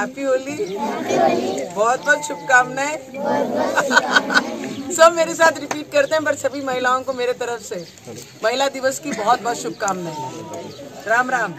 Happy Holi. बहुत बहुत शुभकामनाएँ। सब मेरे साथ रिपीट करते हैं, पर सभी महिलाओं को मेरे तरफ़ से। महिला दिवस की बहुत बहुत शुभकामनाएँ। राम राम।